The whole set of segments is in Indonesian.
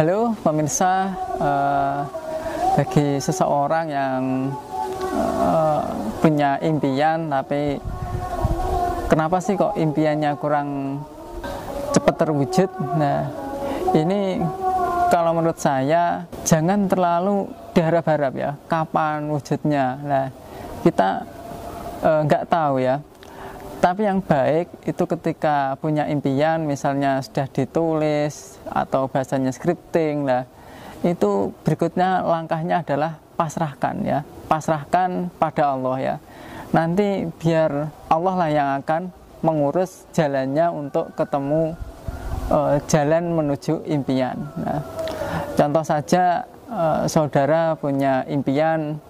Halo pemirsa, uh, bagi seseorang yang uh, punya impian tapi kenapa sih kok impiannya kurang cepat terwujud? Nah, ini kalau menurut saya jangan terlalu diharap-harap ya kapan wujudnya. Nah, kita uh, nggak tahu ya tapi yang baik itu ketika punya impian, misalnya sudah ditulis atau bahasanya scripting lah, itu berikutnya langkahnya adalah pasrahkan ya, pasrahkan pada Allah ya. Nanti biar Allah lah yang akan mengurus jalannya untuk ketemu uh, jalan menuju impian. Nah, contoh saja uh, saudara punya impian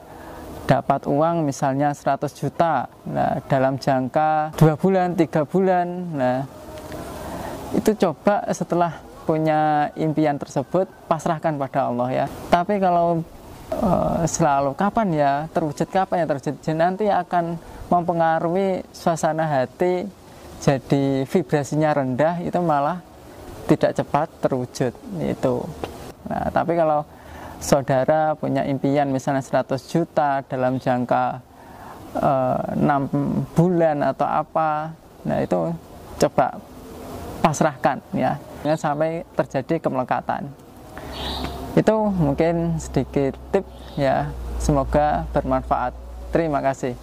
dapat uang misalnya 100 juta. Nah dalam jangka dua bulan tiga bulan. Nah itu coba setelah punya impian tersebut pasrahkan pada Allah ya. Tapi kalau uh, selalu kapan ya terwujud kapan ya terwujud? Nanti akan mempengaruhi suasana hati jadi vibrasinya rendah itu malah tidak cepat terwujud itu. Nah tapi kalau saudara punya impian misalnya 100 juta dalam jangka uh, bulan atau apa nah itu coba pasrahkan ya. Sampai terjadi kemelekatan. Itu mungkin sedikit tip ya. Semoga bermanfaat. Terima kasih